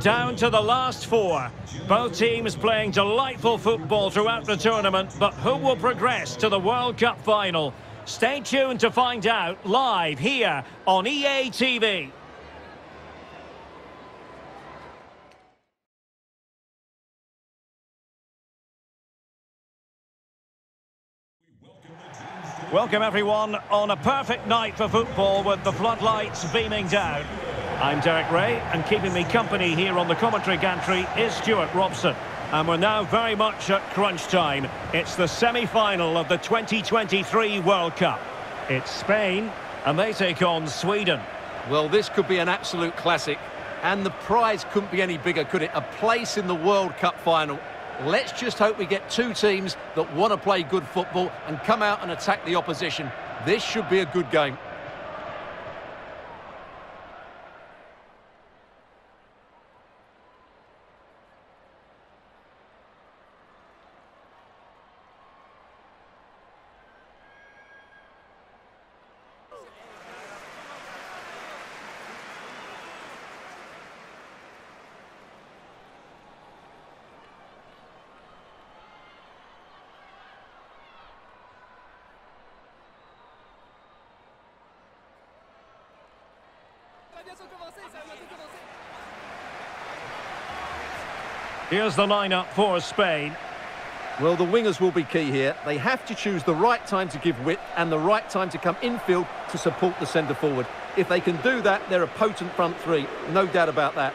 Down to the last four. Both teams playing delightful football throughout the tournament, but who will progress to the World Cup final? Stay tuned to find out live here on EA TV. Welcome everyone on a perfect night for football with the floodlights beaming down. I'm Derek Ray and keeping me company here on the commentary gantry is Stuart Robson. And we're now very much at crunch time. It's the semi-final of the 2023 World Cup. It's Spain and they take on Sweden. Well, this could be an absolute classic. And the prize couldn't be any bigger, could it? A place in the World Cup final. Let's just hope we get two teams that want to play good football and come out and attack the opposition. This should be a good game. Here's the lineup for Spain. Well, the wingers will be key here. They have to choose the right time to give width and the right time to come infield to support the centre forward. If they can do that, they're a potent front three. No doubt about that.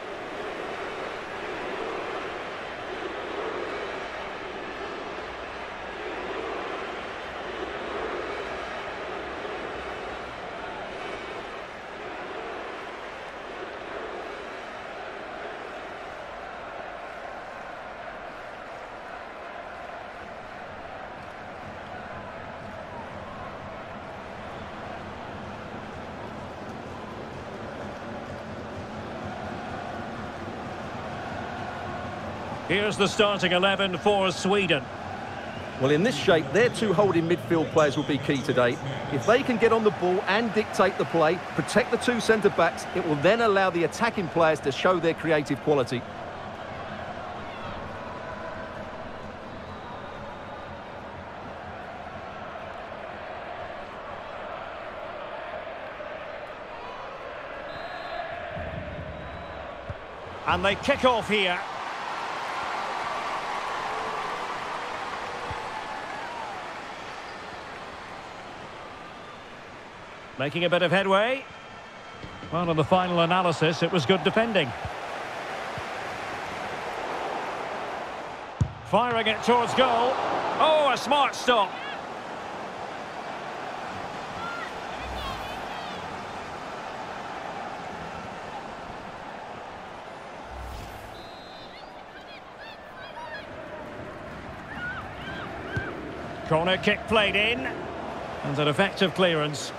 Here's the starting 11 for Sweden. Well, in this shape, their two holding midfield players will be key today. If they can get on the ball and dictate the play, protect the two centre-backs, it will then allow the attacking players to show their creative quality. And they kick off here. Making a bit of headway. Well, in the final analysis, it was good defending. Firing it towards goal. Oh, a smart stop. Corner kick played in. And an effective clearance.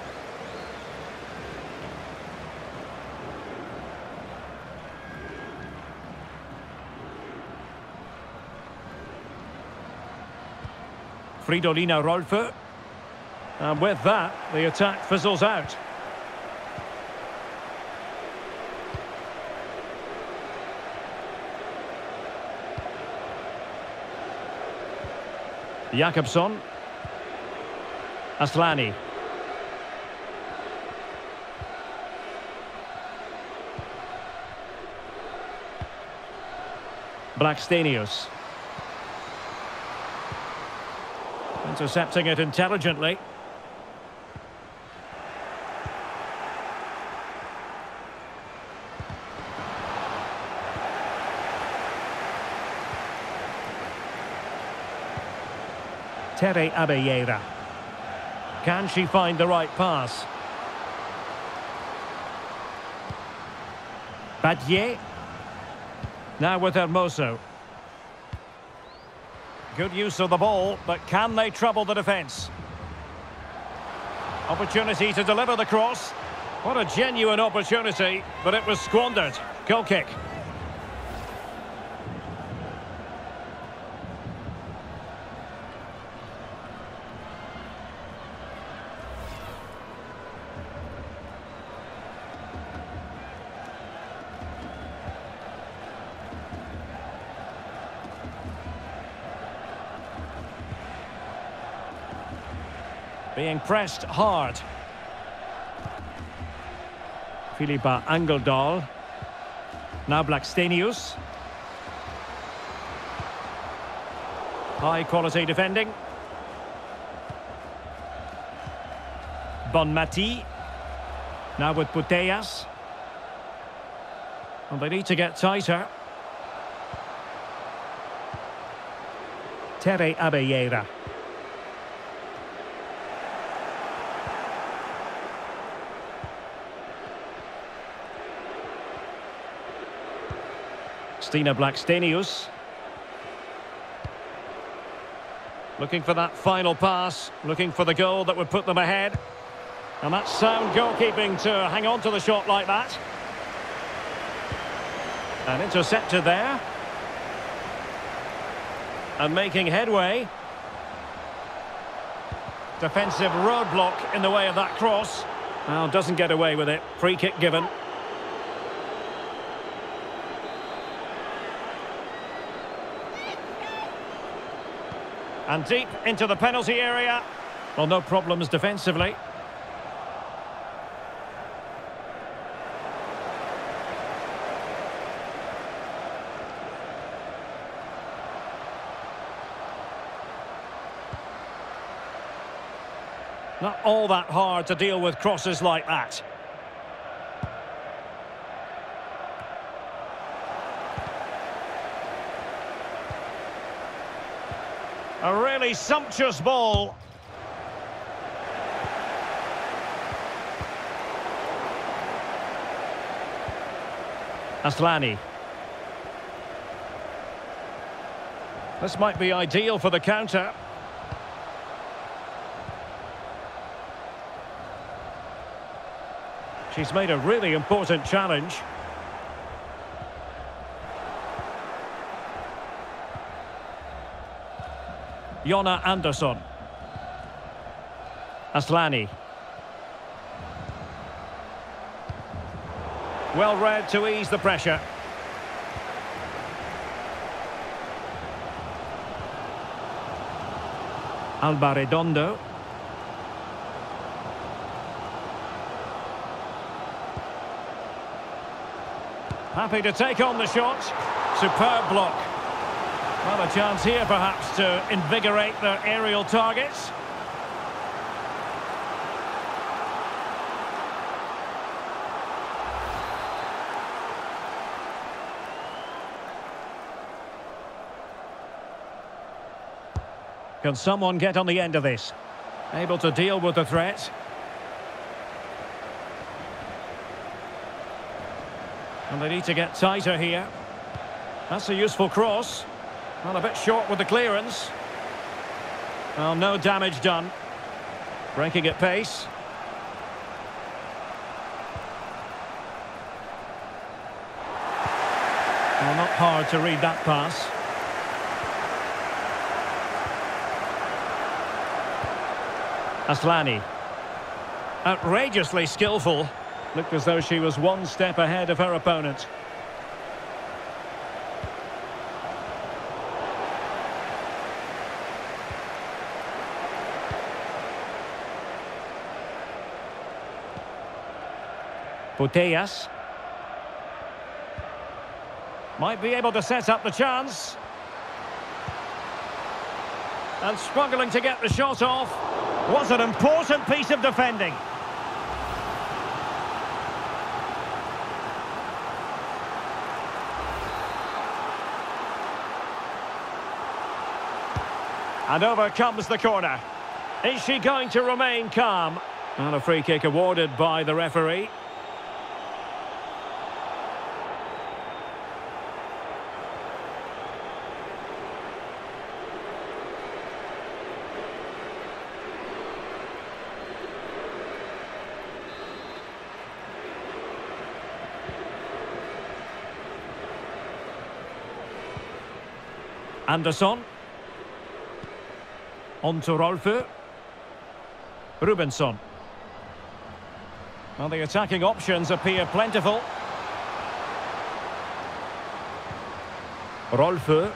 Fridolina Rolfö. And with that, the attack fizzles out. Jakobsson. Asllani. Blackstenius. Intercepting it intelligently. Tere Abelleira. Can she find the right pass? Batlle. Now with Hermoso. Good use of the ball, but can they trouble the defence? Opportunity to deliver the cross. What a genuine opportunity, but it was squandered. Goal kick. Being pressed hard. Filippa Angeldal. Now Blackstenius. High quality defending. Bonmati. Now with Putellas. And they need to get tighter. Tere Abelleira. Stina Blackstenius. Looking for that final pass, looking for the goal that would put them ahead. And that's sound goalkeeping to hang on to the shot like that. And intercepted there. And making headway. Defensive roadblock in the way of that cross. Well, doesn't get away with it. Free kick given. And deep into the penalty area. Well, no problems defensively. Not all that hard to deal with crosses like that. A really sumptuous ball. Asllani. This might be ideal for the counter. She's made a really important challenge. Jonna Andersson. Asllani. Well read to ease the pressure. Alba Redondo. Happy to take on the shot. Superb block. Well, a chance here perhaps to invigorate their aerial targets. Can someone get on the end of this? Able to deal with the threat. And they need to get tighter here. That's a useful cross. Well, a bit short with the clearance. Well, no damage done. Breaking at pace. Well, not hard to read that pass. Asllani. Outrageously skillful. Looked as though she was one step ahead of her opponent. Putellas. Might be able to set up the chance. And struggling to get the shot off. Was an important piece of defending. And over comes the corner. Is she going to remain calm? And a free kick awarded by the referee. Andersson. On to Rolfö. Rubensson. Well, the attacking options appear plentiful. Rolfö.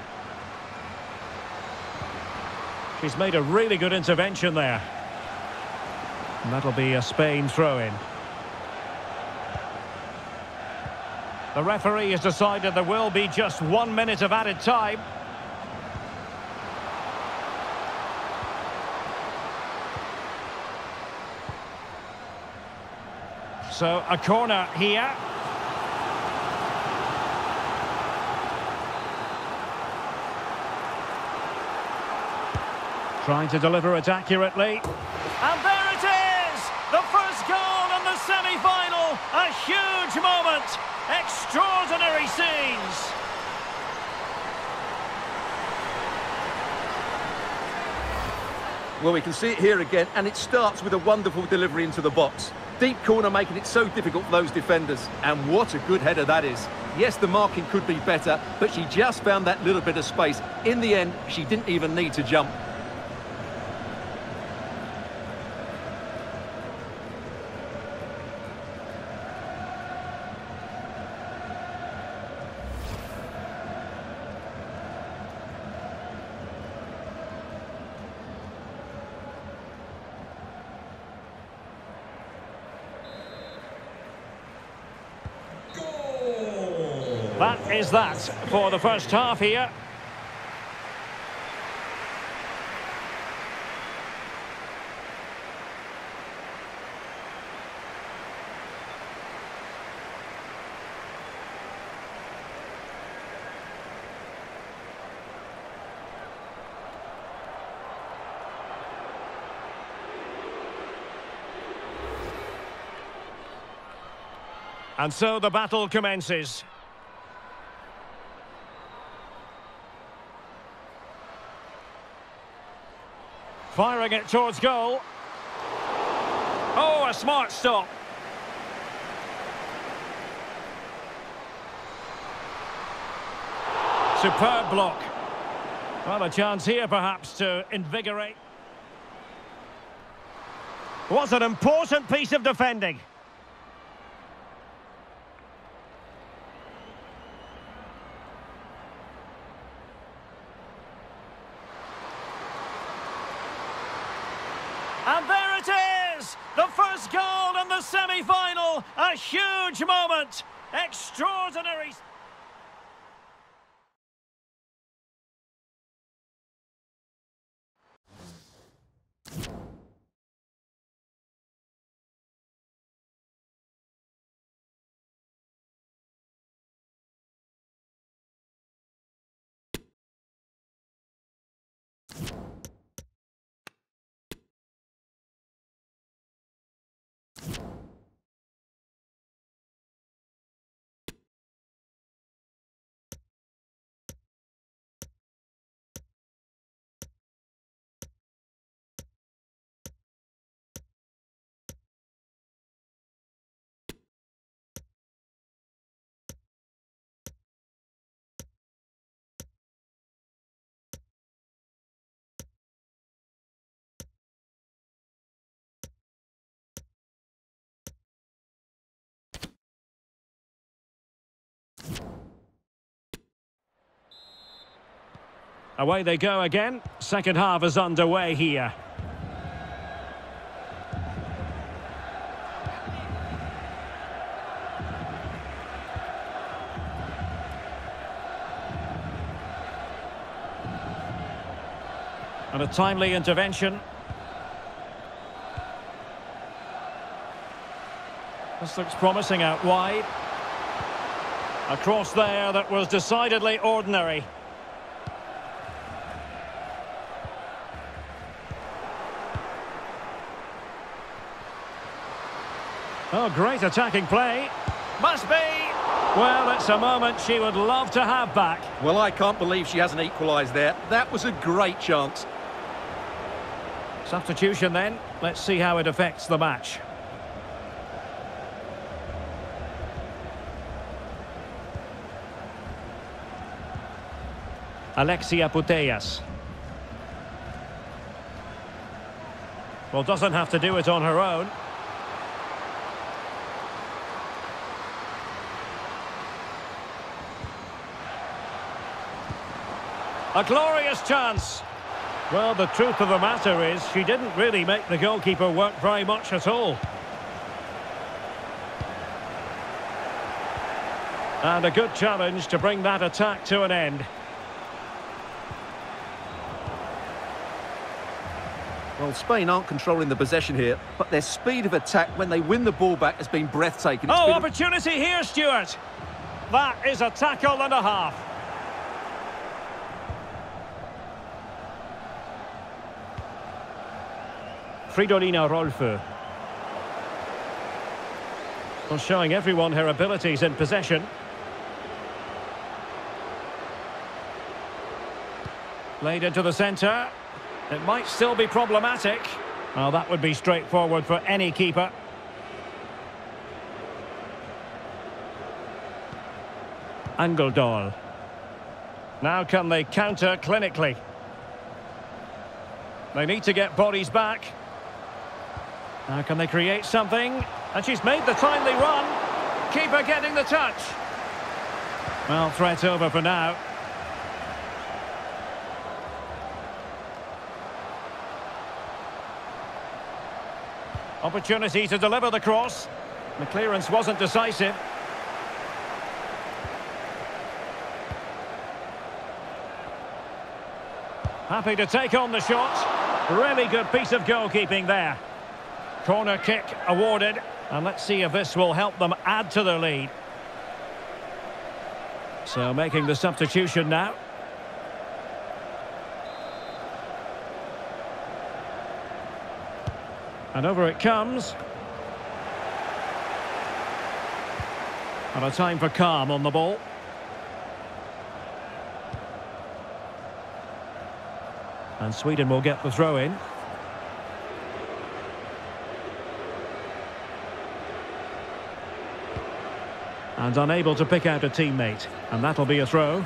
She's made a really good intervention there. And that'll be a Spain throw-in. The referee has decided there will be just one minute of added time. So a corner here. Trying to deliver it accurately. And there it is! The first goal in the semi-final! A huge moment! Extraordinary scenes! Well, we can see it here again, and it starts with a wonderful delivery into the box. Deep corner making it so difficult for those defenders. And what a good header that is. Yes, the marking could be better, but she just found that little bit of space. In the end, she didn't even need to jump. That is that for the first half here. And so the battle commences. Firing it towards goal. Oh, a smart stop. Superb block. Well, a chance here perhaps to invigorate. Was an important piece of defending. And there it is! The first goal in the semi-final! A huge moment! Extraordinary... Away they go again. Second half is underway here. And a timely intervention. This looks promising out wide. A cross there that was decidedly ordinary. Oh, great attacking play. Must be. Well, it's a moment she would love to have back. Well, I can't believe she hasn't equalised there. That was a great chance. Substitution then. Let's see how it affects the match. Alexia Putellas. Well, doesn't have to do it on her own. A glorious chance. Well, the truth of the matter is she didn't really make the goalkeeper work very much at all. And a good challenge to bring that attack to an end. Well, Spain aren't controlling the possession here, but their speed of attack when they win the ball back has been breathtaking. It's oh, been... opportunity here, Stuart. That is a tackle and a half. Fridolina Rolfö. Well, showing everyone her abilities in possession. Played into the centre. It might still be problematic. Well, that would be straightforward for any keeper. Angeldal. Now can they counter clinically? They need to get bodies back. Now can they create something? And she's made the timely run. Keeper getting the touch. Well, threat over for now. Opportunity to deliver the cross. The clearance wasn't decisive. Happy to take on the shot. Really good piece of goalkeeping there. Corner kick awarded. And let's see if this will help them add to their lead. So making the substitution now. And over it comes. And a time for calm on the ball. And Sweden will get the throw in. And unable to pick out a teammate. And that'll be a throw.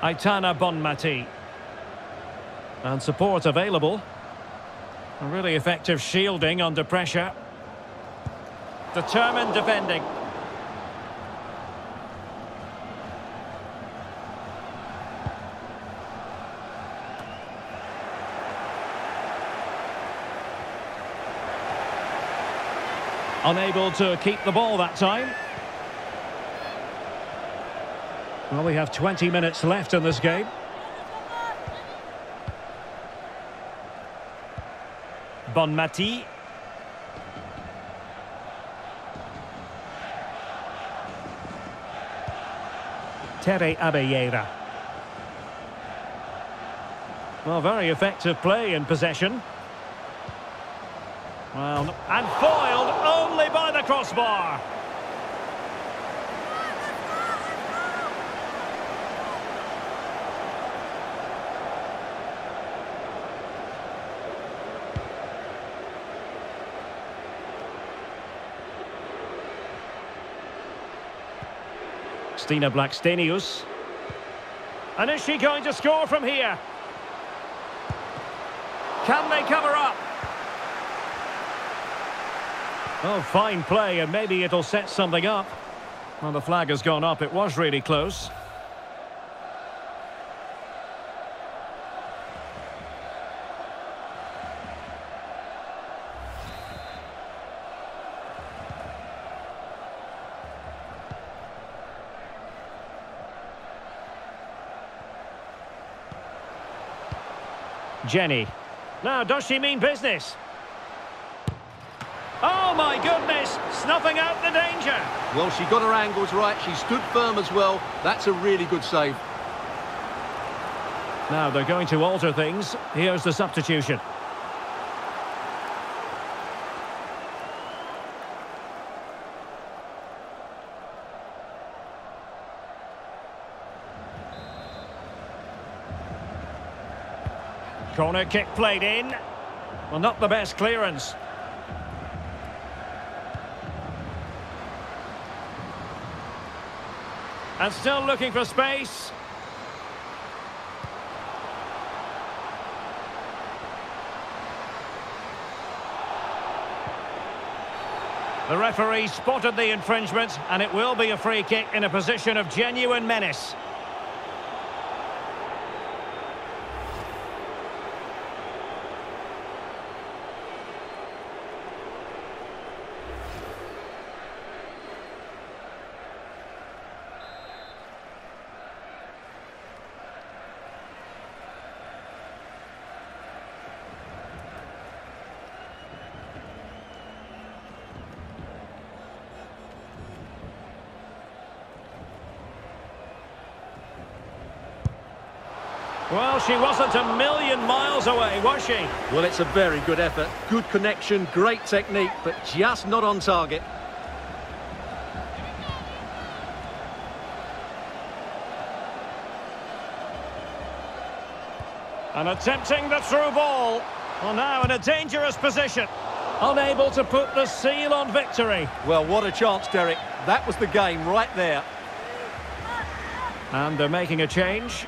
Aitana Bonmati. And support available. A really effective shielding under pressure. Determined defending. Unable to keep the ball that time. Well, we have 20 minutes left in this game. Bonmati. Tere Abelleira. Well, very effective play in possession. Well, and by the crossbar. Stina Blackstenius. And is she going to score from here? Can they cover up? Oh, fine play, and maybe it'll set something up. Well, the flag has gone up. It was really close. Jenny. Now, does she mean business? Snuffing out the danger. Well, she got her angles right. She stood firm as well. That's a really good save. Now, they're going to alter things. Here's the substitution. Corner kick played in. Well, not the best clearance. And still looking for space. The referee spotted the infringement, and it will be a free kick in a position of genuine menace. Well, she wasn't a million miles away, was she? Well, it's a very good effort. Good connection, great technique, but just not on target. And attempting the through ball. Well, now in a dangerous position. Unable to put the seal on victory. Well, what a chance, Derek. That was the game right there. And they're making a change.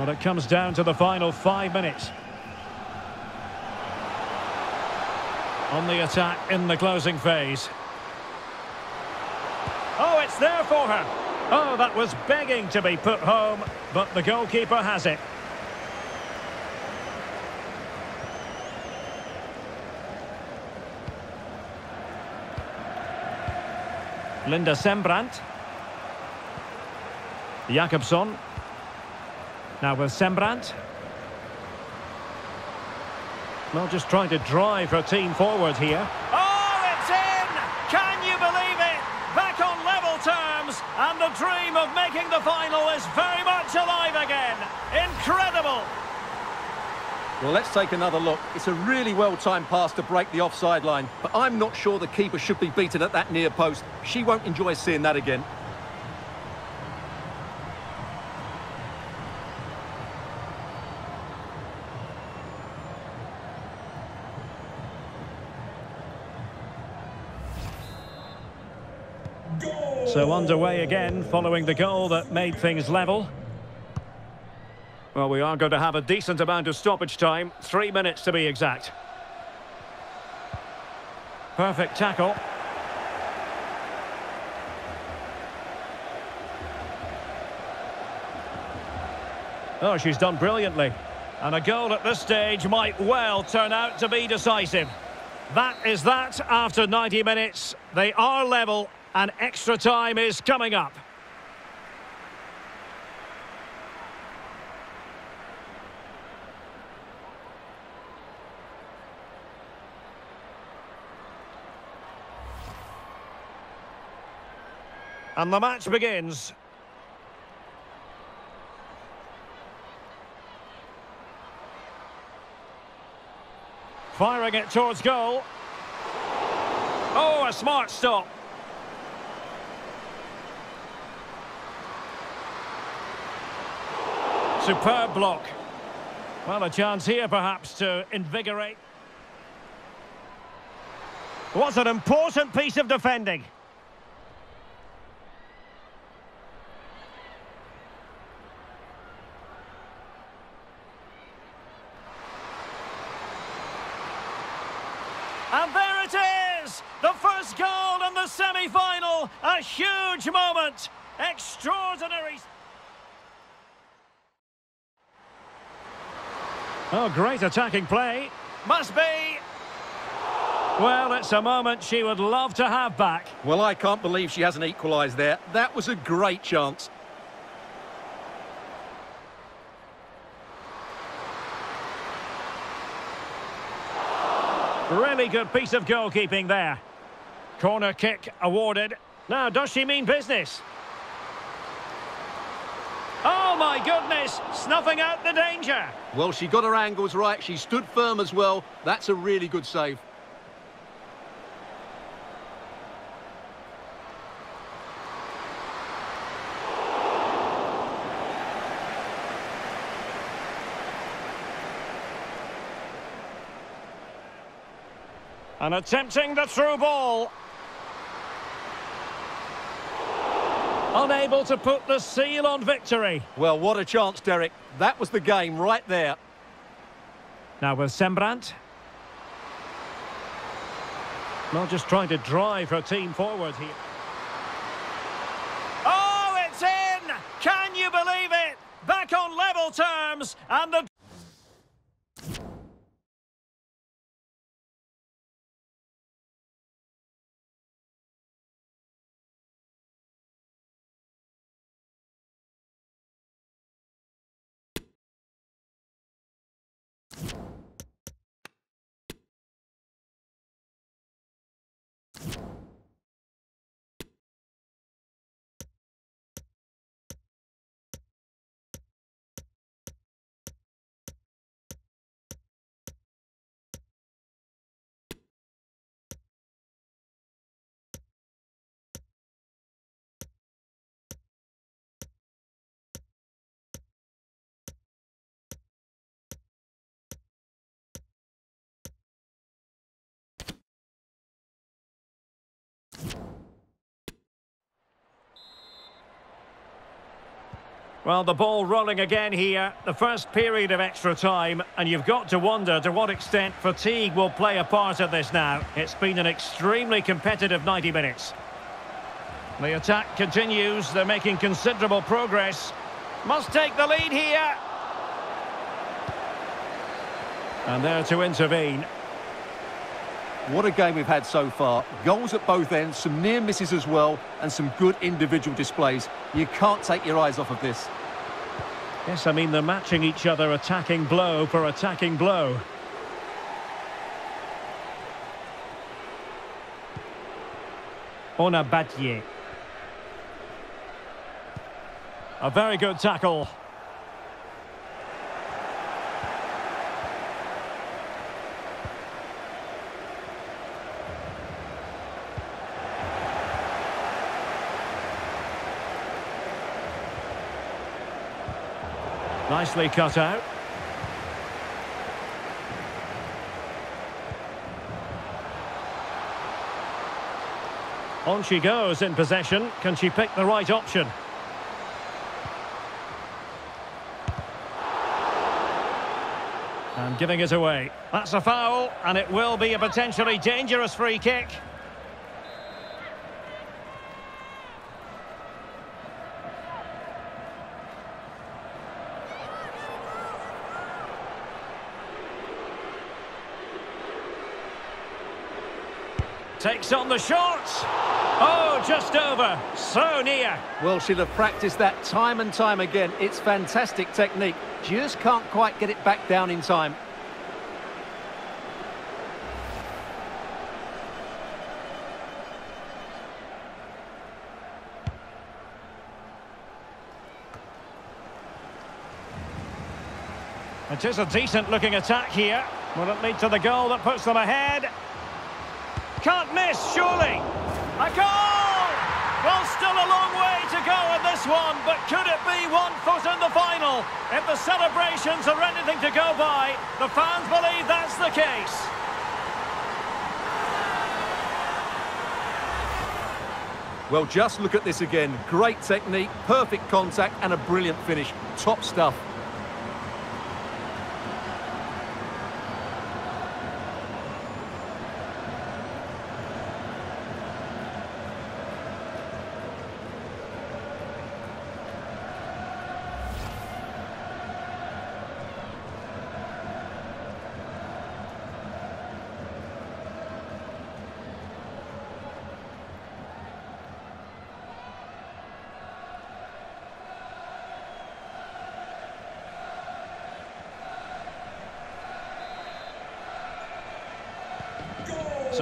Well, it comes down to the final five minutes. On the attack in the closing phase. Oh, it's there for her. Oh, that was begging to be put home, but the goalkeeper has it. Linda Sembrant. Jakobsson. Now with Sembrant. Well, just trying to drive her team forward here. Oh, it's in! Can you believe it? Back on level terms, and the dream of making the final is very much alive again. Incredible! Well, let's take another look. It's a really well-timed pass to break the offside line, but I'm not sure the keeper should be beaten at that near post. She won't enjoy seeing that again. So underway again following the goal that made things level. Well, we are going to have a decent amount of stoppage time. Three minutes to be exact. Perfect tackle. Oh, she's done brilliantly. And a goal at this stage might well turn out to be decisive. That is that after 90 minutes. They are level and extra time is coming up. And the match begins. Firing it towards goal. Oh, a smart stop. Superb block. Well, a chance here perhaps to invigorate. What an important piece of defending. And there it is! The first goal in the semi-final! A huge moment! Extraordinary... Oh, great attacking play. Must be. Well, it's a moment she would love to have back. Well, I can't believe she hasn't equalised there. That was a great chance. Really good piece of goalkeeping there. Corner kick awarded. Now, does she mean business? Oh, my goodness! Snuffing out the danger. Well, she got her angles right. She stood firm as well. That's a really good save. And attempting the through ball. Unable to put the seal on victory. Well, what a chance, Derek. That was the game right there. Now with Sembrant. Not just trying to drive her team forward here. Oh, it's in! Can you believe it? Back on level terms, and the... Well, the ball rolling again here. The first period of extra time, and you've got to wonder to what extent fatigue will play a part of this now. It's been an extremely competitive 90 minutes. The attack continues. They're making considerable progress. Must take the lead here. And there to intervene. What a game we've had so far. Goals at both ends, some near misses as well, and some good individual displays. You can't take your eyes off of this. Yes, I mean, they're matching each other attacking blow for attacking blow. Ona Batlle. A very good tackle. Nicely cut out. On she goes in possession. Can she pick the right option? And giving it away. That's a foul, and it will be a potentially dangerous free kick. Takes on the shot. Oh, just over. So near. Well, she'll have practiced that time and time again. It's fantastic technique. Just can't quite get it back down in time. It is a decent looking attack here. Will it lead to the goal that puts them ahead? Can't miss, surely. A goal! Well, still a long way to go in this one, but could it be one foot in the final? If the celebrations are anything to go by, the fans believe that's the case. Well, just look at this again. Great technique, perfect contact, and a brilliant finish. Top stuff.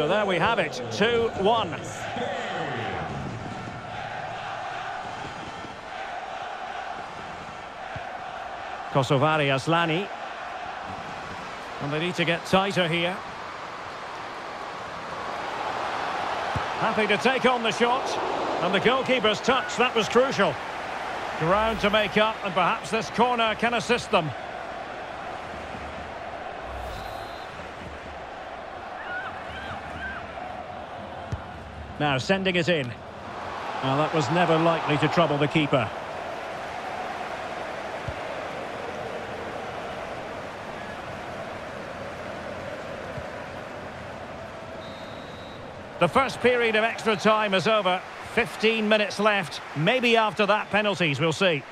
There we have it, 2-1. Kosovare Asllani. And they need to get tighter here. Happy to take on the shot. And the goalkeeper's touch, that was crucial. Ground to make up, and perhaps this corner can assist them. Now sending it in. Well, that was never likely to trouble the keeper. The first period of extra time is over. 15 minutes left. Maybe after that, penalties, we'll see.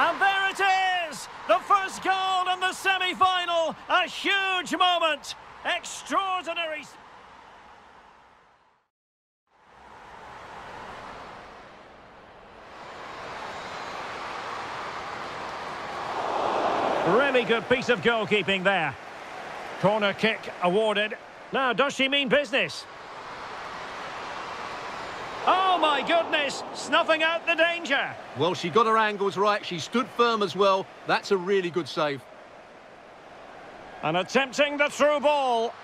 And there it is! The first goal in the semi-final! A huge moment! Extraordinary... Really good piece of goalkeeping there. Corner kick awarded. Now, does she mean business? Oh my goodness! Snuffing out the danger! Well, she got her angles right. She stood firm as well. That's a really good save. And attempting the through ball.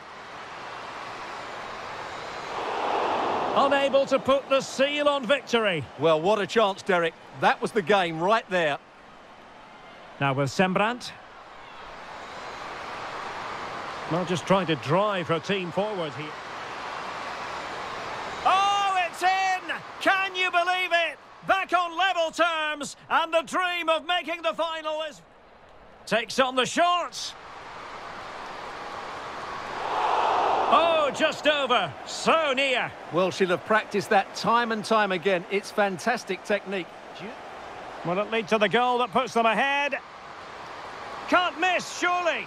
Unable to put the seal on victory. Well, what a chance, Derek. That was the game right there. Now with Sembrant. Not just trying to drive her team forward here. Oh, it's in! Can you believe it? Back on level terms, and the dream of making the final is... Takes on the shorts. Oh, just over. So near. Well, she'll have practiced that time and time again. It's fantastic technique. Will it lead to the goal that puts them ahead? Can't miss, surely.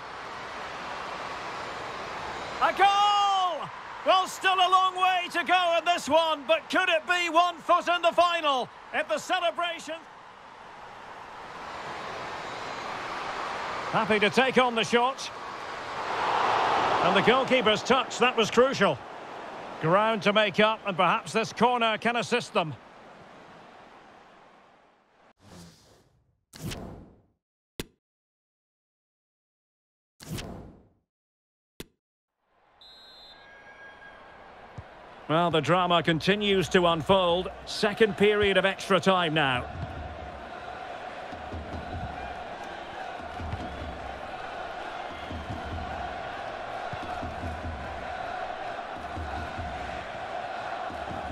A goal! Well, still a long way to go in this one, but could it be one foot in the final? If the celebration... Happy to take on the shot. And the goalkeeper's touch, that was crucial. Ground to make up, and perhaps this corner can assist them. Well, the drama continues to unfold. Second period of extra time now.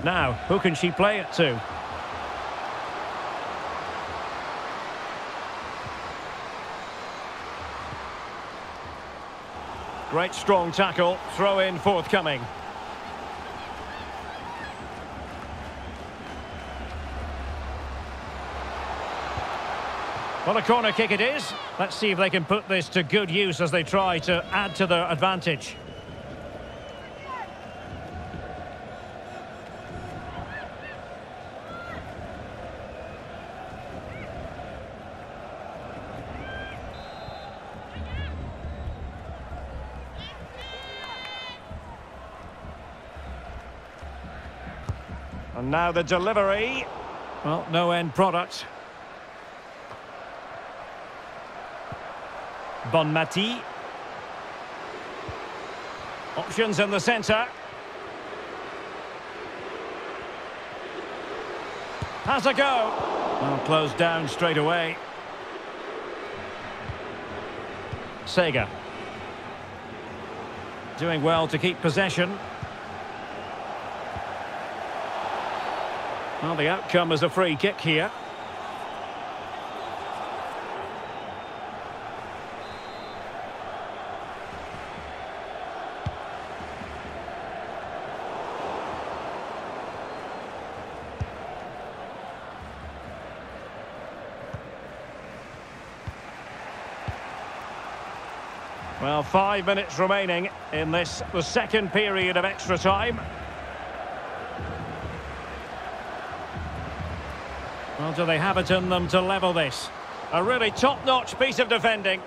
Now, who can she play it to? Great strong tackle, throw in forthcoming. Well, a corner kick it is. Let's see if they can put this to good use as they try to add to their advantage. And now the delivery. Well, no end product. Bonmati. Options in the centre. Has a go. Well, closed down straight away. Sega. Doing well to keep possession. Well, the outcome is a free kick here. Well, five minutes remaining in this, the second period of extra time. Well, do they have it in them to level this? A really top-notch piece of defending.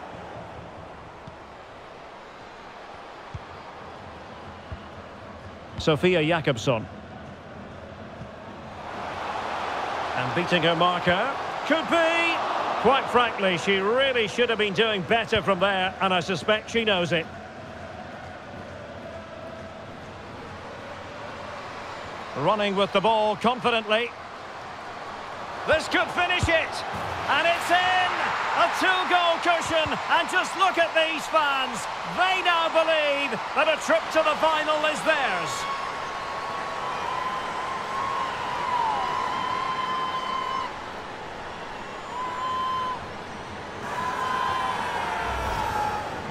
Sofia Jakobsson. And beating her marker. Could be! Quite frankly, she really should have been doing better from there, and I suspect she knows it. Running with the ball confidently. This could finish it. And it's in. A two-goal cushion. And just look at these fans. They now believe that a trip to the final is theirs.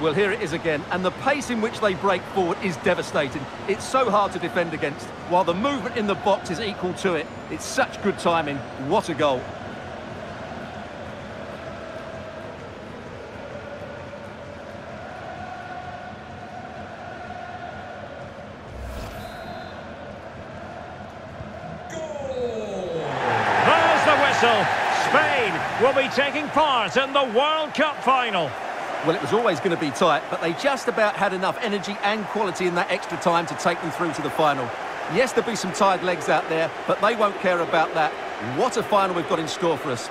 Well, here it is again, and the pace in which they break forward is devastating. It's so hard to defend against, while the movement in the box is equal to it. It's such good timing. What a goal. The whistle. Spain will be taking part in the World Cup final. Well, it was always going to be tight, but they just about had enough energy and quality in that extra time to take them through to the final. Yes, there'll be some tired legs out there, but they won't care about that. What a final we've got in store for us.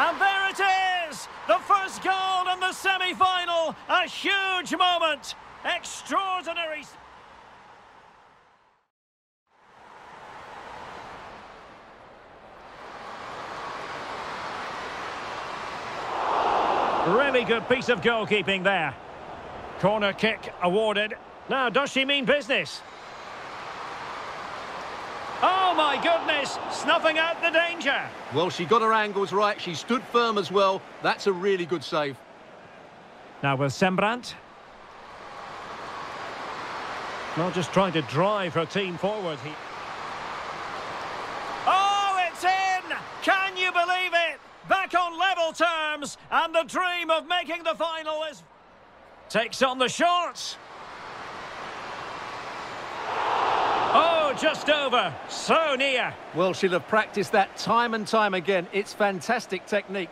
And there it is! The first goal in the semi-final! A huge moment! Extraordinary... Really good piece of goalkeeping there. Corner kick awarded. Now, does she mean business? Oh my goodness! Snuffing out the danger! Well, she got her angles right. She stood firm as well. That's a really good save. Now with Sembrant. Not just trying to drive her team forward. He... Oh, it's in! Can you believe it? Back on level terms, and the dream of making the final is... Takes on the shots. Oh, just over. So near. Well, she'll have practiced that time and time again. It's fantastic technique.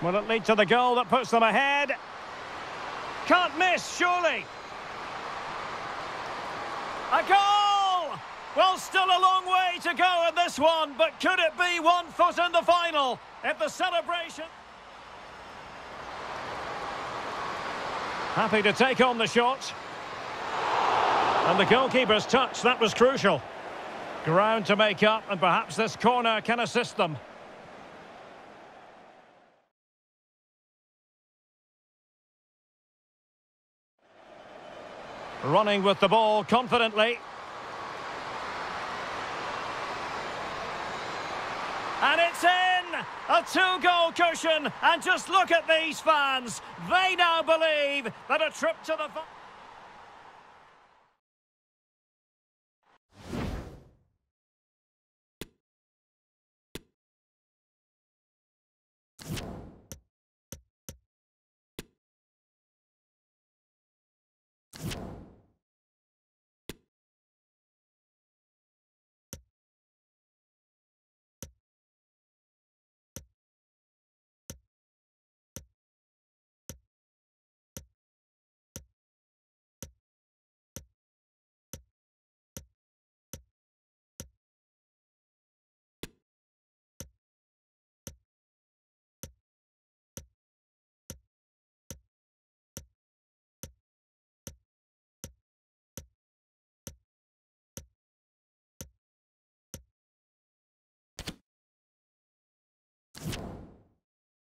Will it lead to the goal that puts them ahead? Can't miss, surely. A goal! Well, still a long way to go in this one, but could it be one foot in the final if the celebration... Happy to take on the shot. And the goalkeeper's touch, that was crucial. Ground to make up, and perhaps this corner can assist them. Running with the ball confidently. And it's in! A two-goal cushion, and just look at these fans. They now believe that a trip to the...